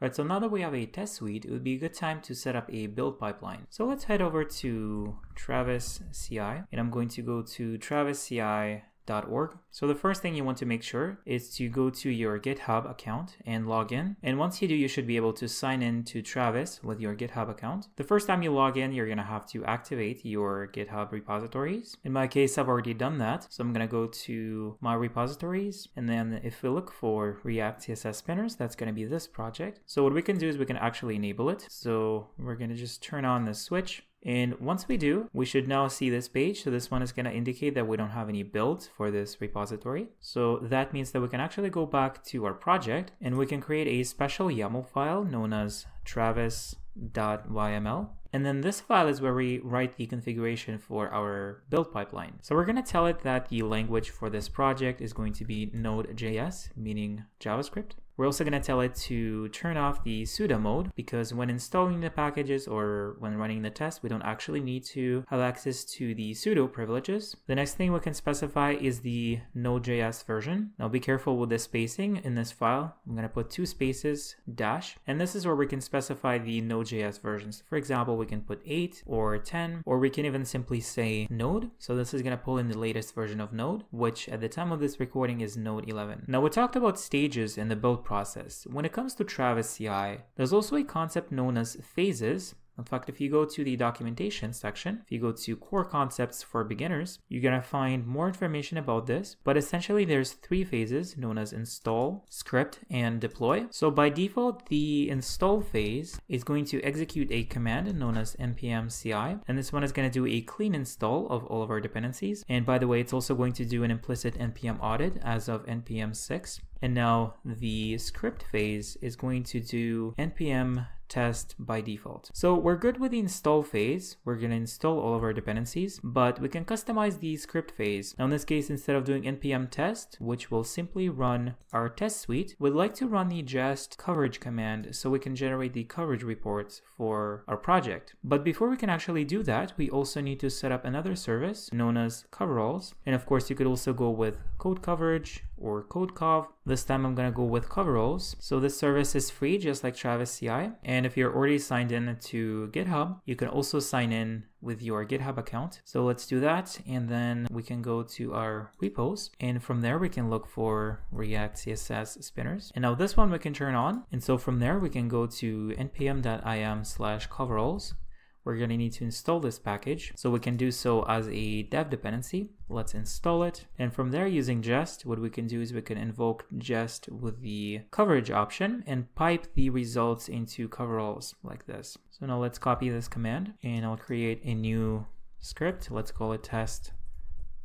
Right, so now that we have a test suite, it would be a good time to set up a build pipeline. So let's head over to Travis CI, and I'm going to go to Travis CI So the first thing you want to make sure is to go to your GitHub account and log in. And once you do, you should be able to sign in to Travis with your GitHub account. The first time you log in, you're going to have to activate your GitHub repositories. In my case, I've already done that. So I'm going to go to my repositories. And then if we look for React CSS spinners, that's going to be this project. So what we can do is we can actually enable it. So we're going to just turn on the switch and once we do, we should now see this page. So this one is going to indicate that we don't have any builds for this repository. So that means that we can actually go back to our project and we can create a special YAML file known as travis.yml. And then this file is where we write the configuration for our build pipeline. So we're going to tell it that the language for this project is going to be Node.js, meaning JavaScript. We're also going to tell it to turn off the sudo mode because when installing the packages or when running the test, we don't actually need to have access to the sudo privileges. The next thing we can specify is the Node.js version. Now be careful with the spacing in this file. I'm going to put two spaces dash, and this is where we can specify the Node.js versions. For example, we can put 8 or 10, or we can even simply say Node. So this is going to pull in the latest version of Node, which at the time of this recording is Node 11. Now we talked about stages in the build process. When it comes to Travis CI, there's also a concept known as phases in fact, if you go to the documentation section, if you go to core concepts for beginners, you're going to find more information about this. But essentially, there's three phases known as install, script, and deploy. So by default, the install phase is going to execute a command known as npm ci. And this one is going to do a clean install of all of our dependencies. And by the way, it's also going to do an implicit npm audit as of npm 6. And now the script phase is going to do npm test by default. So we're good with the install phase. We're going to install all of our dependencies, but we can customize the script phase. Now in this case, instead of doing npm test, which will simply run our test suite, we'd like to run the jest coverage command so we can generate the coverage reports for our project. But before we can actually do that, we also need to set up another service known as coveralls. And of course, you could also go with code coverage or codecov. This time I'm gonna go with coveralls. So this service is free, just like Travis CI. And if you're already signed in to GitHub, you can also sign in with your GitHub account. So let's do that. And then we can go to our repos. And from there, we can look for React CSS spinners. And now this one we can turn on. And so from there, we can go to npm.im slash coveralls we're going to need to install this package. So we can do so as a dev dependency. Let's install it. And from there using jest, what we can do is we can invoke jest with the coverage option and pipe the results into coveralls like this. So now let's copy this command and I'll create a new script. Let's call it test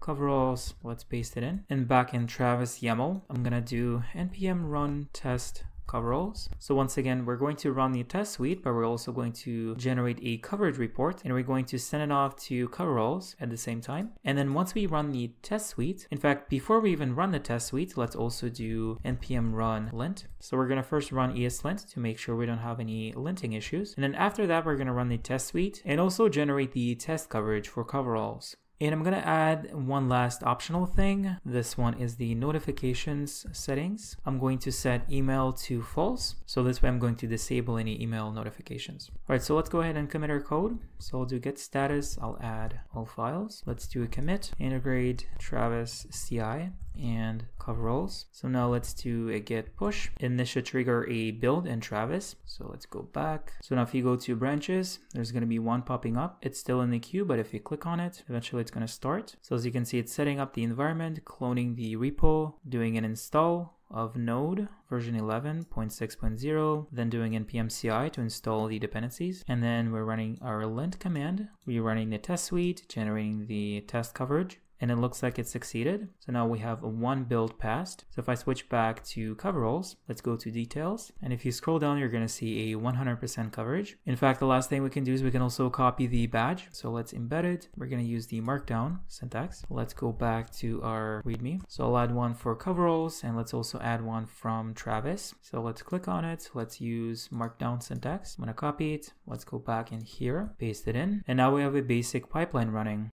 coveralls. Let's paste it in. And back in Travis YAML, I'm going to do npm run test coveralls. So once again, we're going to run the test suite, but we're also going to generate a coverage report and we're going to send it off to coveralls at the same time. And then once we run the test suite, in fact, before we even run the test suite, let's also do npm run lint. So we're going to first run ESLint to make sure we don't have any linting issues. And then after that, we're going to run the test suite and also generate the test coverage for coveralls. And I'm going to add one last optional thing. This one is the notifications settings. I'm going to set email to false. So this way I'm going to disable any email notifications. All right, so let's go ahead and commit our code. So I'll do git status. I'll add all files. Let's do a commit, integrate Travis CI and coveralls. So now let's do a git push and this should trigger a build in Travis. So let's go back. So now if you go to branches, there's going to be one popping up. It's still in the queue, but if you click on it, eventually it's going to start. So as you can see, it's setting up the environment, cloning the repo, doing an install, of Node version 11.6.0, then doing npm ci to install the dependencies, and then we're running our lint command. We're running the test suite, generating the test coverage, and it looks like it succeeded. So now we have one build passed. So if I switch back to coveralls, let's go to details. And if you scroll down, you're to see a 100% coverage. In fact, the last thing we can do is we can also copy the badge. So let's embed it. We're to use the markdown syntax. Let's go back to our README. So I'll add one for coveralls and let's also add one from Travis. So let's click on it. Let's use markdown syntax. I'm to copy it. Let's go back in here, paste it in. And now we have a basic pipeline running.